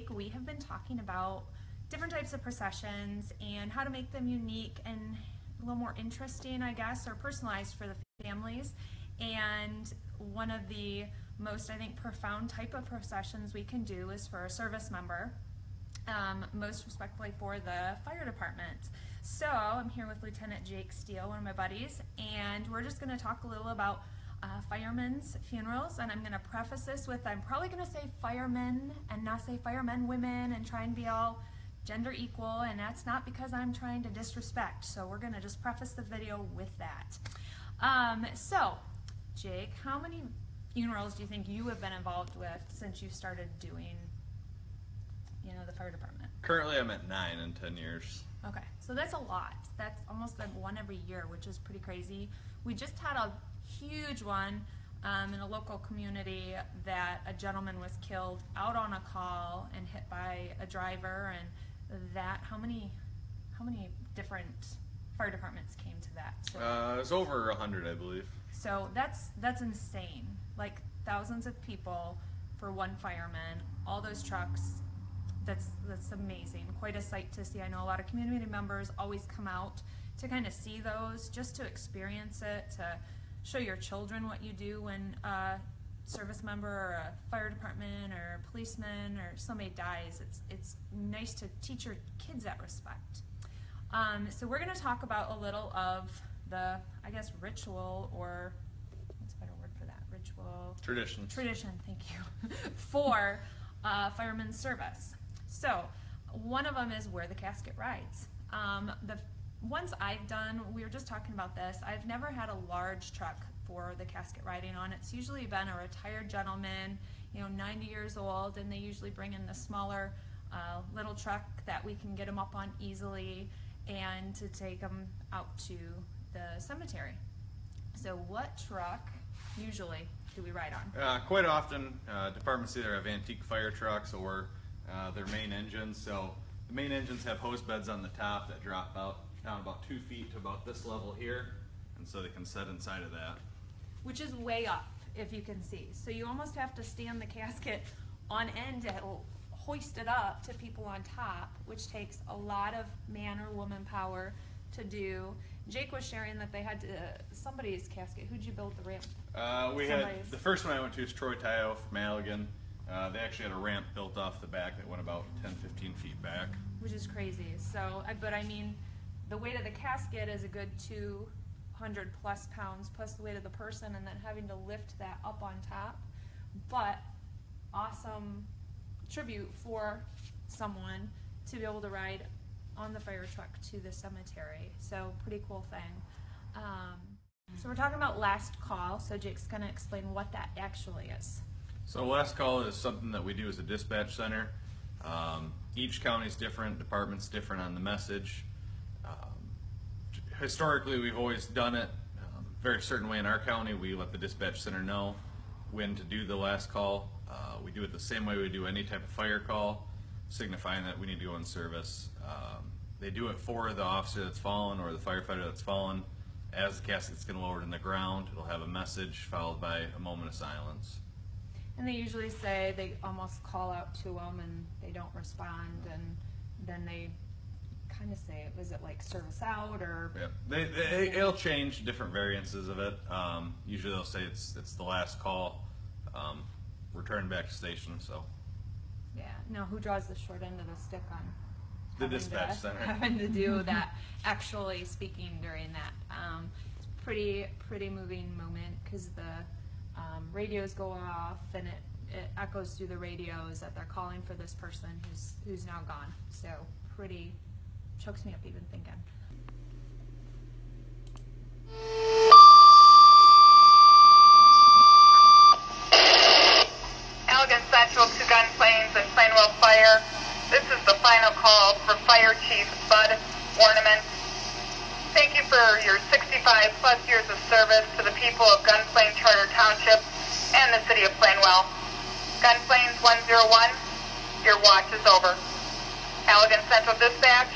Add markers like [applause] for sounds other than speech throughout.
week we have been talking about different types of processions and how to make them unique and a little more interesting, I guess, or personalized for the families. And one of the most, I think, profound type of processions we can do is for a service member, um, most respectfully for the fire department. So I'm here with Lieutenant Jake Steele, one of my buddies, and we're just going to talk a little about uh, firemen's funerals. And I'm going to preface this with I'm probably going to say firemen and not say firemen, women, and try and be all gender equal. And that's not because I'm trying to disrespect. So we're going to just preface the video with that. Um, so, Jake, how many funerals do you think you have been involved with since you started doing, you know, the fire department? Currently, I'm at nine in 10 years. Okay, so that's a lot. That's almost like one every year, which is pretty crazy. We just had a huge one um, in a local community that a gentleman was killed out on a call and hit by a driver, and that how many how many different fire departments came to that? So, Uh, it's over 100, I believe. so that's that's insane. Like thousands of people for one fireman, all those trucks. That's that's amazing. Quite a sight to see. I know a lot of community members always come out to kind of see those, just to experience it, to show your children what you do when a service member or a fire department or a policeman or somebody dies. It's it's nice to teach your kids that respect. Um, so we're going to talk about a little of the, I guess, ritual or what's a better word for that? Ritual Tradition. tradition, thank you, [laughs] for uh, firemen's service. So, one of them is where the casket rides. Um, the ones I've done, we were just talking about this, I've never had a large truck for the casket riding on. It's usually been a retired gentleman, you know, 90 years old, and they usually bring in the smaller uh, little truck that we can get them up on easily and to take them out to the cemetery. So, what truck usually do we ride on? Uh, quite often, uh, departments either have antique fire trucks or uh, their main engines. So the main engines have hose beds on the top that drop out down about two feet to about this level here, and so they can set inside of that. which is way up, if you can see. So you almost have to stand the casket on end to ho- hoist it up to people on top, which takes a lot of man or woman power to do. Jake was sharing that they had to, somebody's casket, who'd you build the ramp? Uh, we had the first one I went to is Troy Tayo from Allegan. Uh, they actually had a ramp built off the back that went about 10, 15 feet back. Which is crazy, so, but I mean, the weight of the casket is a good two hundred plus pounds, plus the weight of the person, and then having to lift that up on top. But awesome tribute for someone to be able to ride on the fire truck to the cemetery. So pretty cool thing. Um, so we're talking about last call. So Jake's gonna explain what that actually is. So last call is something that we do as a dispatch center. Um, each is different, department's different on the message. Historically, we've always done it um, very certain way in our county. We let the dispatch center know when to do the last call. Uh, we do it the same way we do any type of fire call, signifying that we need to go in service. Um, they do it for the officer that's fallen or the firefighter that's fallen. As the casket's getting lowered in the ground, it'll have a message followed by a moment of silence. And they usually say they almost call out to them and they don't respond, and then they kind of say, it. was it like service out or? Yep. They, they, it'll change different variances of it. Um, usually they'll say it's it's the last call, um, return back to station. So Yeah, Now, who draws the short end of the stick on? The dispatch to- center. [laughs] Having to do [laughs] that, actually speaking during that. Um, it's pretty, pretty moving moment, cause the, um, radios go off and it, it echoes through the radios that they're calling for this person who's, who's now gone. So pretty, chokes me up even thinking. Allegan Central to Gun Plains and Plainwell Fire. This is the final call for Fire Chief Bud Ornament. Thank you for your 65 plus years of service to the people of Gun Plain Charter Township and the city of Plainwell. Gun Plains 101, your watch is over. Allegan Central Dispatch,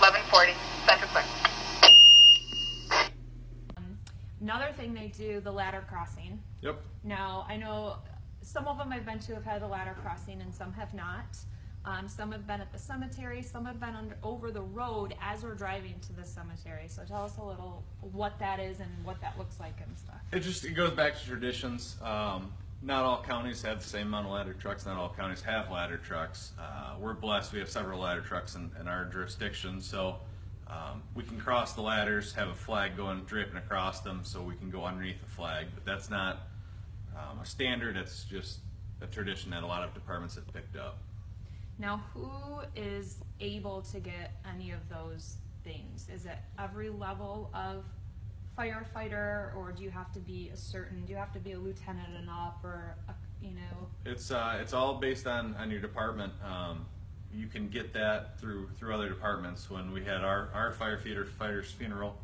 1140, Central Quick. Um, Another thing they do, the ladder crossing. yep. Now, I know some of them I've been to have had the ladder crossing and some have not. Um, some have been at the cemetery, some have been under, over the road as we're driving to the cemetery. So tell us a little what that is and what that looks like and stuff. It just it goes back to traditions. Um, not all counties have the same amount of ladder trucks. Not all counties have ladder trucks. Uh, we're blessed; we have several ladder trucks in, in our jurisdiction, so um, we can cross the ladders, have a flag going draping across them, so we can go underneath the flag. But that's not um, a standard. It's just a tradition that a lot of departments have picked up. Now, who is able to get any of those things? Is it every level of firefighter, or do you have to be a certain? Do you have to be a lieutenant and up, or a, you know? It's uh, it's all based on, on your department. Um, you can get that through through other departments. When we had our our firefighter fighters funeral,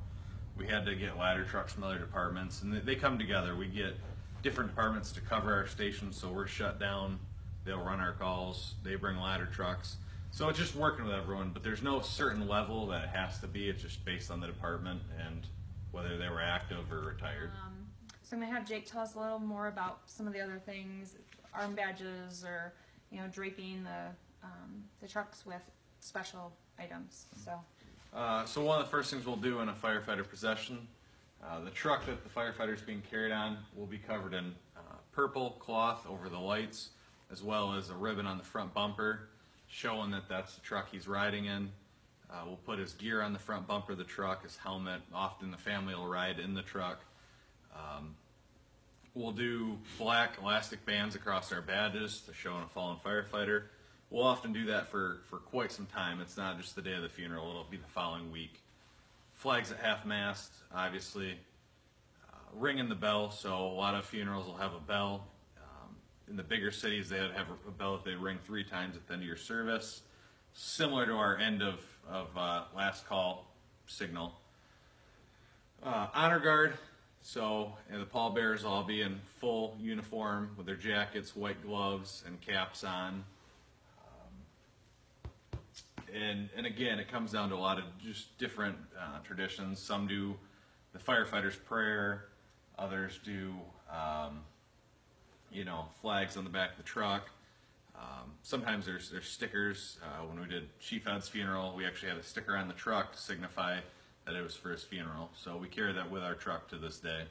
we had to get ladder trucks from other departments, and they, they come together. We get different departments to cover our station, so we're shut down. They'll run our calls. They bring ladder trucks. So it's just working with everyone, but there's no certain level that it has to be. It's just based on the department and whether they were active or retired. Um, so I'm gonna have Jake tell us a little more about some of the other things, arm badges, or you know, draping the um, the trucks with special items. So. Uh, so one of the first things we'll do in a firefighter possession, uh, the truck that the firefighter is being carried on will be covered in uh, purple cloth over the lights, as well as a ribbon on the front bumper, showing that that's the truck he's riding in. Uh, we'll put his gear on the front bumper of the truck, his helmet. Often the family will ride in the truck. Um, We'll do black elastic bands across our badges to show a fallen firefighter. We'll often do that for, for quite some time. It's not just the day of the funeral, it'll be the following week. Flags at half mast, obviously. Uh, ringing the bell, so a lot of funerals will have a bell. Um, in the bigger cities, they have a bell that they ring three times at the end of your service, similar to our end of, of uh, last call signal. Uh, honor guard. So the pallbearers all be in full uniform with their jackets, white gloves, and caps on. Um, and and again, it comes down to a lot of just different uh, traditions. Some do the firefighter's prayer. Others do, um, you know, flags on the back of the truck. Um, sometimes there's there's stickers. Uh, when we did Chief Ed's funeral, we actually had a sticker on the truck to signify that it was for his funeral. So we carry that with our truck to this day.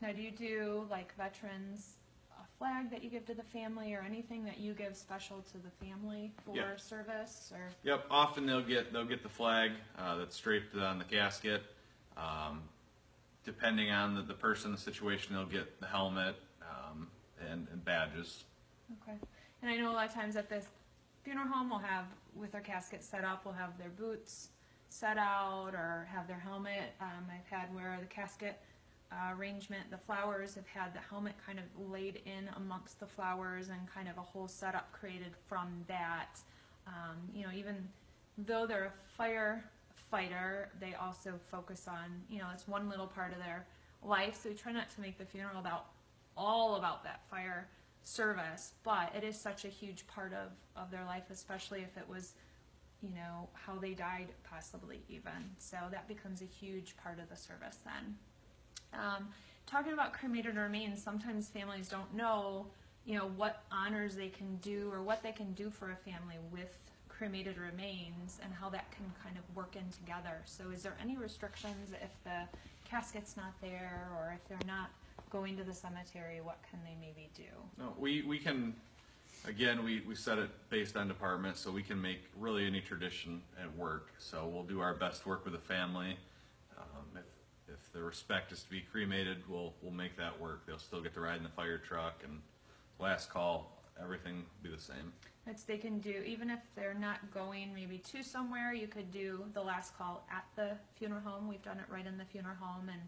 Now, do you do like veterans a flag that you give to the family, or anything that you give special to the family for Yeah. service, or? Yep. Often they'll get they'll get the flag uh, that's draped on the casket. Um, depending on the, the person, the situation, they'll get the helmet um, and, and badges. Okay. And I know a lot of times at this funeral home, we'll have, with their casket set up, we'll have their boots set out or have their helmet. Um, I've had where the casket uh, arrangement, the flowers have had the helmet kind of laid in amongst the flowers and kind of a whole setup created from that. Um, you know, even though they're a firefighter, they also focus on, you know, it's one little part of their life. So we try not to make the funeral about all about that fire service, but it is such a huge part of, of their life, especially if it was, you know, how they died possibly even. So that becomes a huge part of the service then. Um, talking about cremated remains, sometimes families don't know, you know, what honors they can do or what they can do for a family with cremated remains and how that can kind of work in together. So is there any restrictions if the casket's not there or if they're not going to the cemetery, what can they maybe do? No, we, we can, again, we, we set it based on department, so we can make really any tradition at work. So we'll do our best work with the family. Um, if, if the respect is to be cremated, we'll, we'll make that work. They'll still get to ride in the fire truck and last call, everything will be the same. It's they can do, even if they're not going maybe to somewhere, you could do the last call at the funeral home. We've done it right in the funeral home and,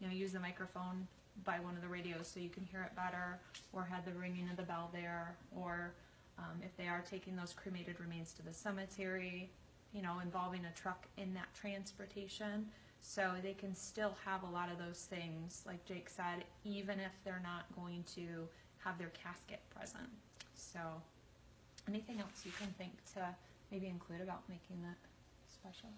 you know, use the microphone by one of the radios so you can hear it better, or had the ringing of the bell there, or um, if they are taking those cremated remains to the cemetery, you know, involving a truck in that transportation. So they can still have a lot of those things, like Jake said, even if they're not going to have their casket present. So, anything else you can think to maybe include about making that special?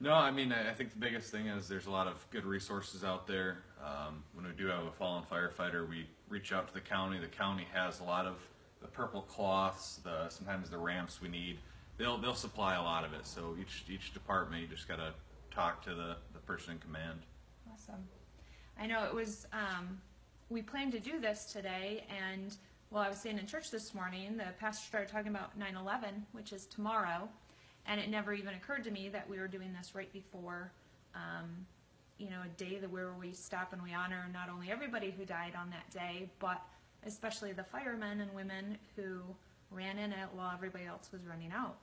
No, I mean, I think the biggest thing is there's a lot of good resources out there. Um, when we do have a fallen firefighter, we reach out to the county. The county has a lot of the purple cloths, the sometimes the ramps we need. They'll they'll supply a lot of it. So each each department, you just gotta talk to the the person in command. Awesome. I know it was, um, we planned to do this today, and while I was staying in church this morning, the pastor started talking about 9 11, which is tomorrow, and it never even occurred to me that we were doing this right before, um, you know, a day that where we stop and we honor not only everybody who died on that day, but especially the firemen and women who ran in it while everybody else was running out.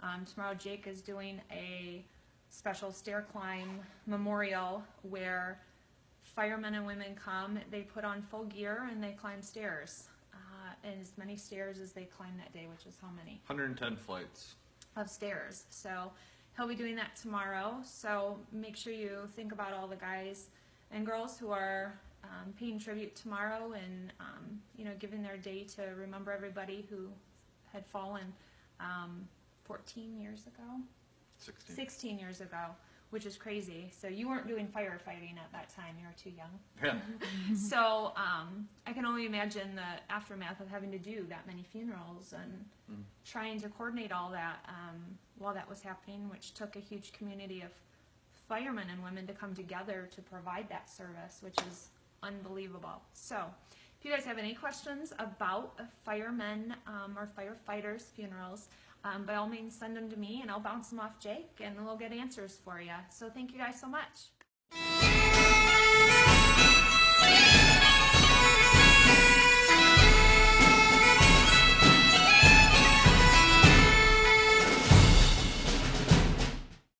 Um, tomorrow, Jake is doing a special stair climb memorial where firemen and women come. They put on full gear and they climb stairs, uh, and as many stairs as they climb that day, which is how many 110 flights. Of stairs. So he'll be doing that tomorrow. So make sure you think about all the guys and girls who are um, paying tribute tomorrow and um, you know giving their day to remember everybody who had fallen um, 14 years ago, 16. 16 years ago, which is crazy. So you weren't doing firefighting at that time; you were too young. Yeah. [laughs] So um, I can only imagine the aftermath of having to do that many funerals and trying to coordinate all that um, while that was happening, which took a huge community of firemen and women to come together to provide that service, which is unbelievable. So if you guys have any questions about firemen um, or firefighters' funerals, um, by all means, send them to me and I'll bounce them off Jake and we'll get answers for you. So thank you guys so much.